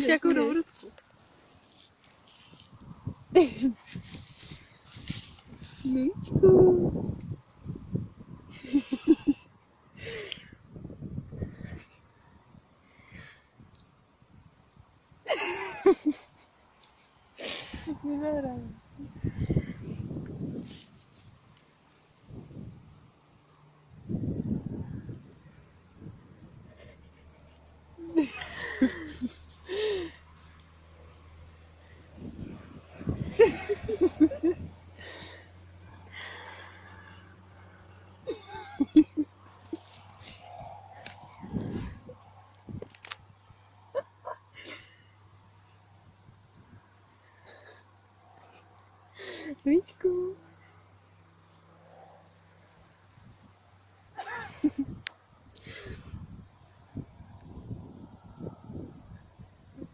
sushi é cururu. Mítico. Miserável.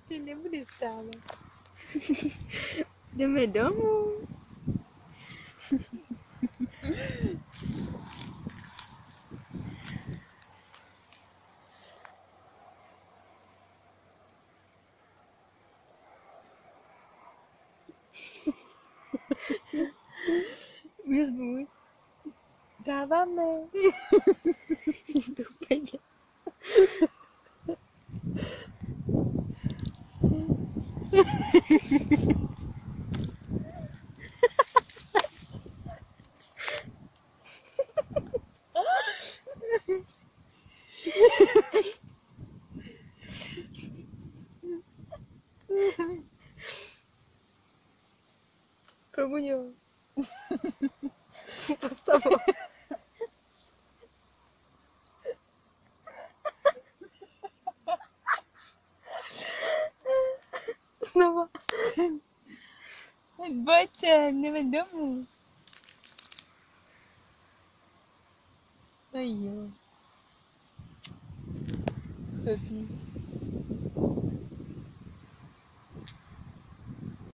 Você lembra disso, Tala? De medão? Mesmo. Tava bem. Do peguei. Пробудила. Поставила. Снова. Батя, не ведому. Ай, Софи.